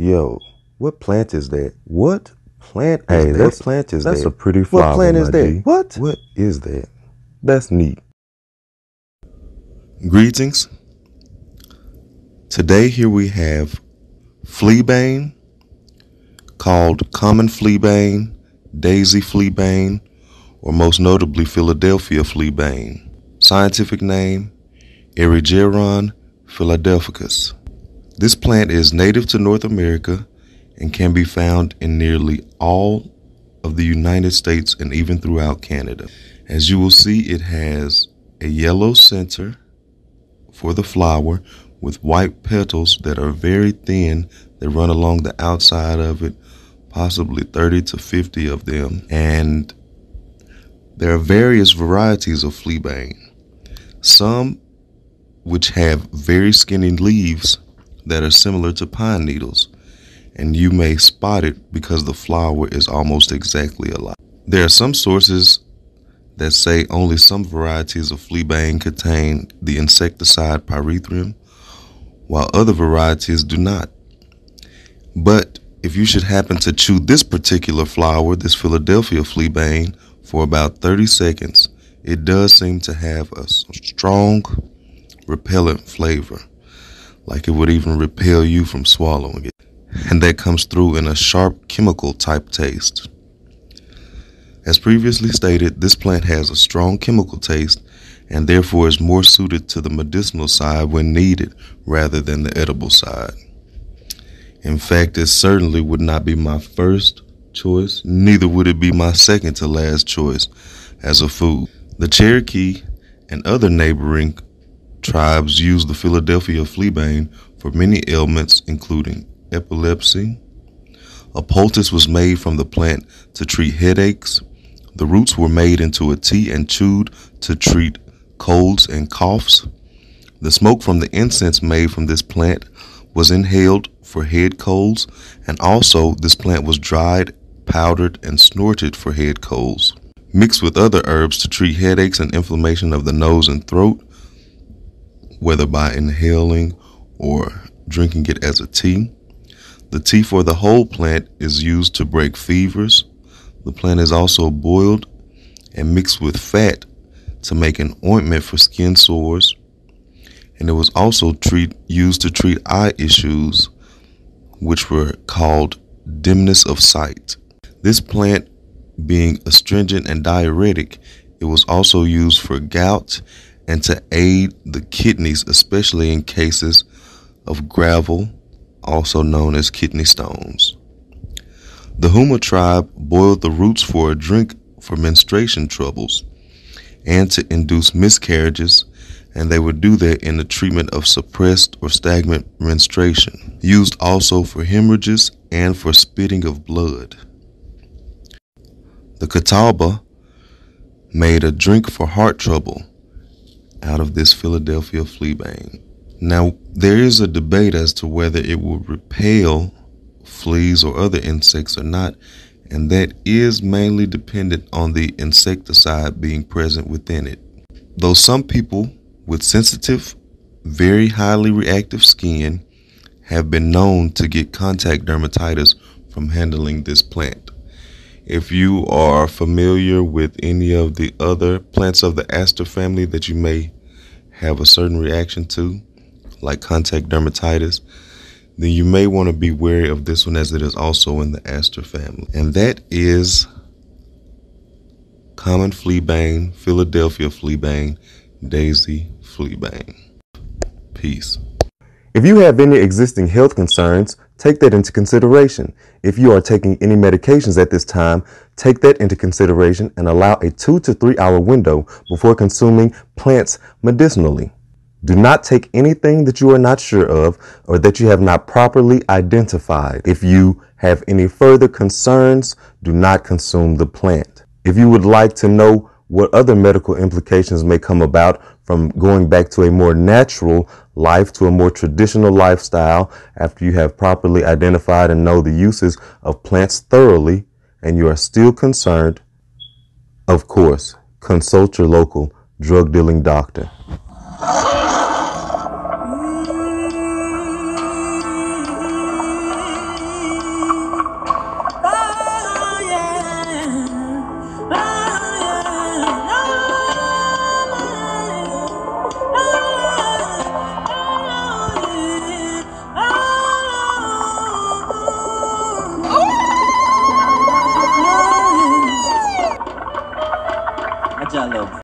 Yo, what plant is that? What plant Hey, is that's- that? plant is That's that? a pretty flower. what plant is that? G. What? What? is that? That's neat. Greetings. Today here we have fleabane, called common fleabane, daisy fleabane, or most notably Philadelphia fleabane. Scientific name, Erigeron philadelphicus. This plant is native to North America and can be found in nearly all of the United States and even throughout Canada. As you will see, it has a yellow center for the flower with white petals that are very thin that run along the outside of it, possibly 30 to 50 of them. And there are various varieties of fleabane. Some which have very skinny leaves that are similar to pine needles, and you may spot it because the flower is almost exactly alike. There are some sources that say only some varieties of fleabane contain the insecticide pyrethrum, while other varieties do not. But if you should happen to chew this particular flower, this Philadelphia fleabane, for about 30 seconds, it does seem to have a strong repellent flavor, like it would even repel you from swallowing it. And that comes through in a sharp chemical type taste. As previously stated, this plant has a strong chemical taste and therefore is more suited to the medicinal side when needed rather than the edible side. In fact, it certainly would not be my first choice, neither would it be my second to last choice as a food. The Cherokee and other neighboring tribes use the Philadelphia fleabane for many ailments, including epilepsy. A poultice was made from the plant to treat headaches. The roots were made into a tea and chewed to treat colds and coughs. The smoke from the incense made from this plant was inhaled for head colds, and also this plant was dried, powdered, and snorted for head colds. Mixed with other herbs to treat headaches and inflammation of the nose and throat, whether by inhaling or drinking it as a tea. The tea for the whole plant is used to break fevers. The plant is also boiled and mixed with fat to make an ointment for skin sores. And it was also treat, used to treat eye issues, which were called dimness of sight. This plant being astringent and diuretic, it was also used for gout and to aid the kidneys, especially in cases of gravel, also known as kidney stones. The Houma tribe boiled the roots for a drink for menstruation troubles and to induce miscarriages, and they would do that in the treatment of suppressed or stagnant menstruation, used also for hemorrhages and for spitting of blood. The Catawba made a drink for heart trouble out of this Philadelphia fleabane. Now, there is a debate as to whether it will repel fleas or other insects or not, and that is mainly dependent on the insecticide being present within it. Though some people with sensitive, very highly reactive skin have been known to get contact dermatitis from handling this plant. If you are familiar with any of the other plants of the aster family that you may have a certain reaction to, like contact dermatitis, then you may want to be wary of this one as it is also in the aster family. And that is common fleabane, Philadelphia fleabane, daisy fleabane. Peace. If you have any existing health concerns, take that into consideration. If you are taking any medications at this time, take that into consideration and allow a two to three hour window before consuming plants medicinally. Do not take anything that you are not sure of or that you have not properly identified. If you have any further concerns, do not consume the plant. If you would like to know what other medical implications may come about from going back to a more natural life to a more traditional lifestyle after you have properly identified and know the uses of plants thoroughly and you are still concerned, of course, consult your local drug dealing doctor.